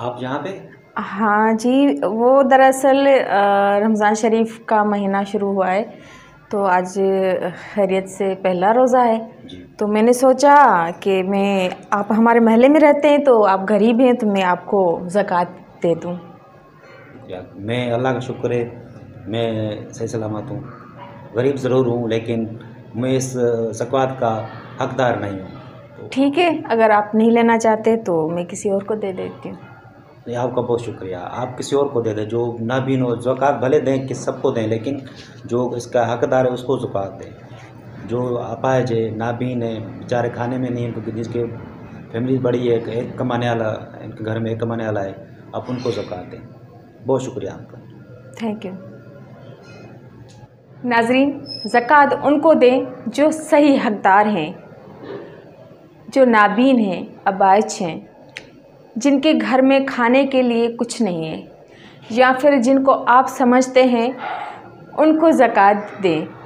आप यहाँ पे? हाँ जी वो दरअसल रमज़ान शरीफ का महीना शुरू हुआ है तो आज खैरियत से पहला रोज़ा है। तो मैंने सोचा कि मैं आप हमारे महल्ले में रहते हैं तो आप गरीब हैं तो मैं आपको ज़कात दे दूँ। मैं अल्लाह का शुक्र है मैं सही सलामत हूँ। गरीब ज़रूर हूँ लेकिन मैं इस ज़कात का हकदार नहीं हूँ। तो ठीक है अगर आप नहीं लेना चाहते तो मैं किसी और को दे देती हूँ। नहीं, आपका बहुत शुक्रिया। आप किसी और को दे दें, जो नाबीन हो ज़कात, भले दें कि सबको दें, लेकिन जो इसका हकदार है, उसको ज़कात दें। जो अपाहिज है, नाबीन है, बेचारे खाने में नहीं है जिसके फैमिली बड़ी है, एक कमाने वाला, इनके घर में एक कमाने वाला है, आप उनको ज़कात दें। बहुत शुक्रिया आपका। थैंक यू नाजरीन, ज़कात उनको दें, जो सही हकदार हैं, जो नाबीन हैं, अबाइज हैं। जिनके घर में खाने के लिए कुछ नहीं है, या फिर जिनको आप समझते हैं, उनको ज़कात दें।